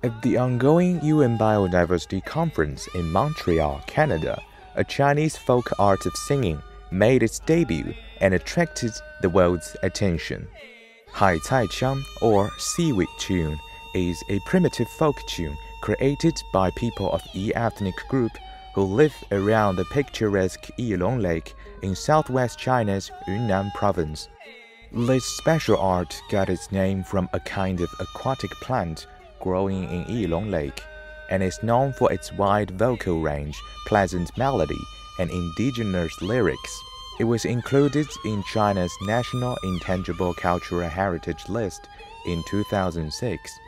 At the ongoing UN Biodiversity Conference in Montreal, Canada, a Chinese folk art of singing made its debut and attracted the world's attention. Hai Cai Qiang, or Seaweed Tune, is a primitive folk tune created by people of Yi ethnic group who live around the picturesque Yilong Lake in southwest China's Yunnan province. This special art got its name from a kind of aquatic plant growing in Yilong Lake and is known for its wide vocal range, pleasant melody, and indigenous lyrics. It was included in China's National Intangible Cultural Heritage List in 2006.